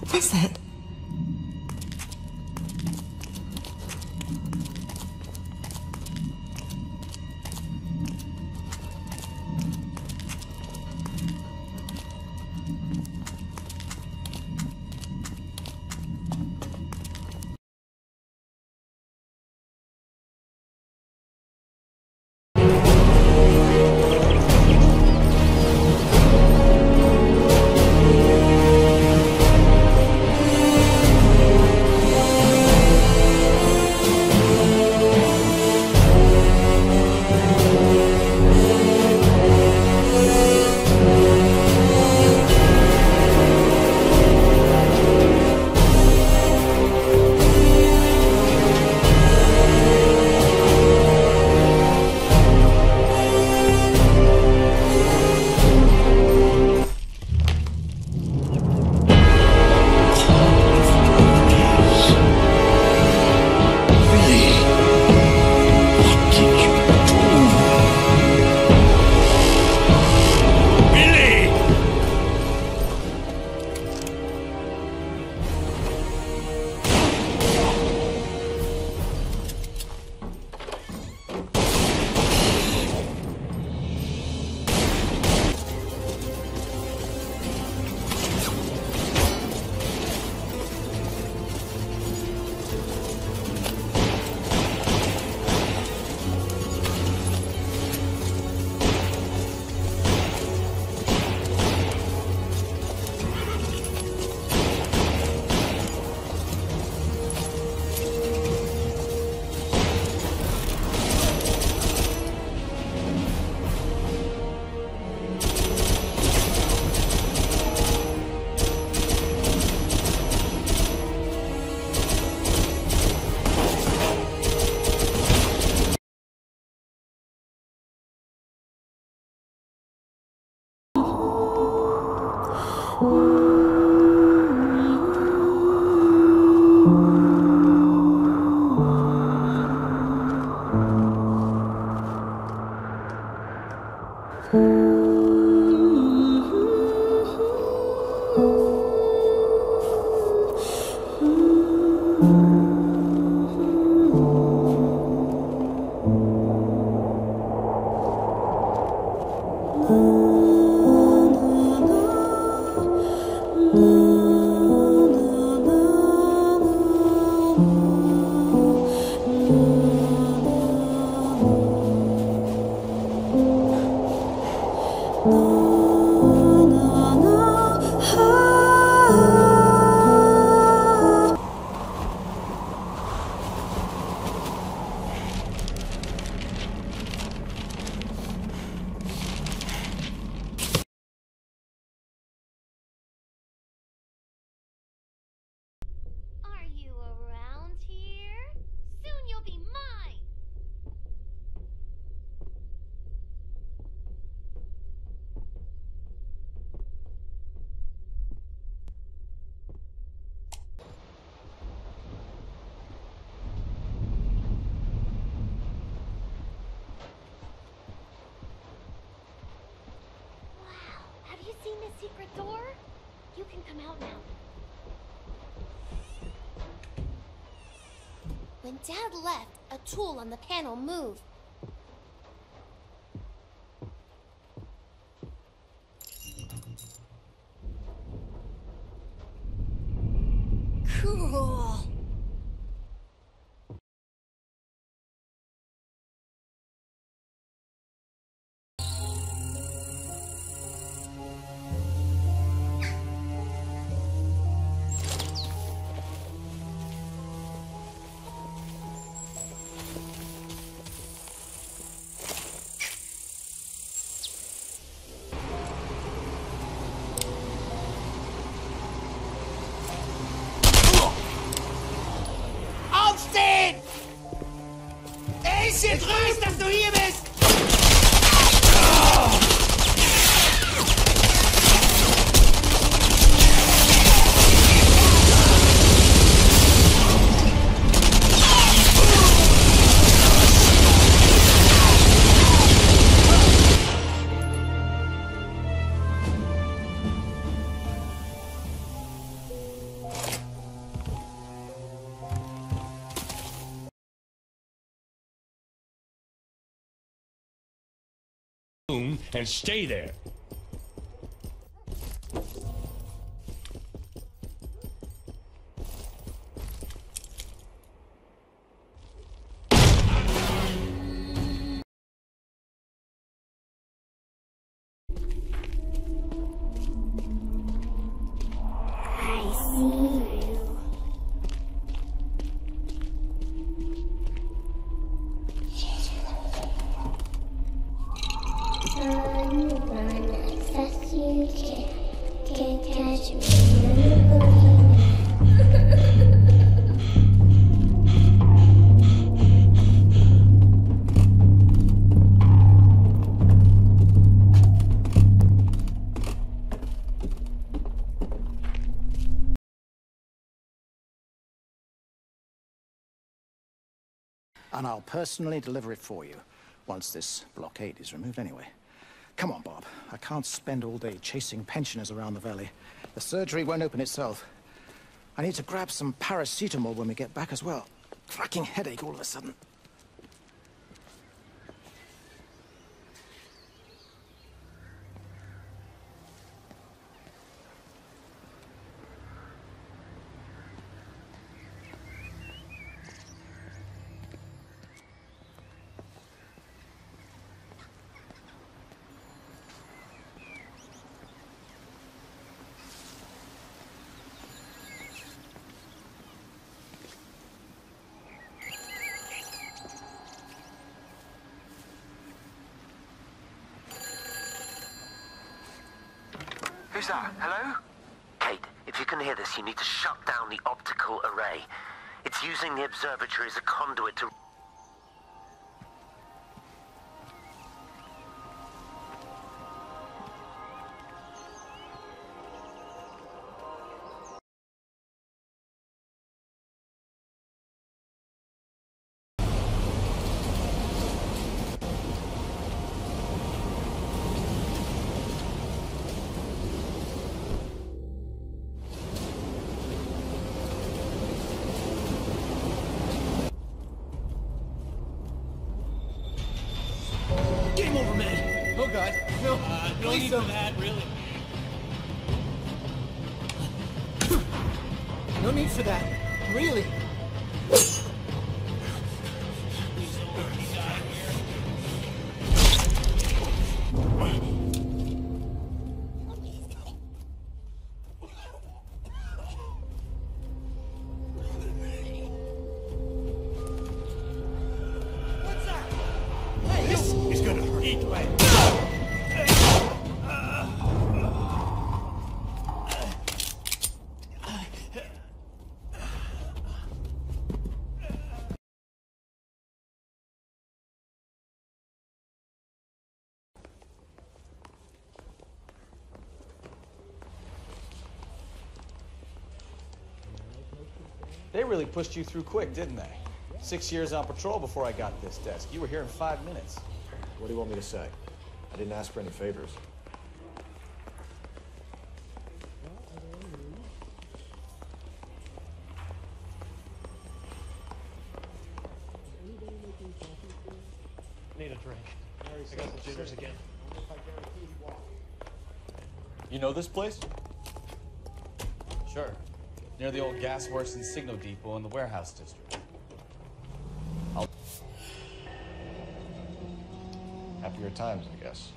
What was it? Secret door? You can come out now. When Dad left, a tool on the panel moved. Ich grüß, dass du hier bist! And stay there. And I'll personally deliver it for you once this blockade is removed anyway. Come on, Bob. I can't spend all day chasing pensioners around the valley. The surgery won't open itself. I need to grab some paracetamol when we get back as well. Cracking headache all of a sudden. Who's that? Hello? Kate, if you can hear this, you need to shut down the optical array. It's using the observatory as a conduit to... need for that, really. No need for that, really. What's that? Hey, this is gonna hurt. They really pushed you through quick, didn't they? Six years on patrol before I got this desk. You were here in five minutes. What do you want me to say? I didn't ask for any favors. Need a drink. I got the jitters again. You know this place? Sure. Near the old gas works and signal depot in the warehouse district. I'll... Happier times, I guess.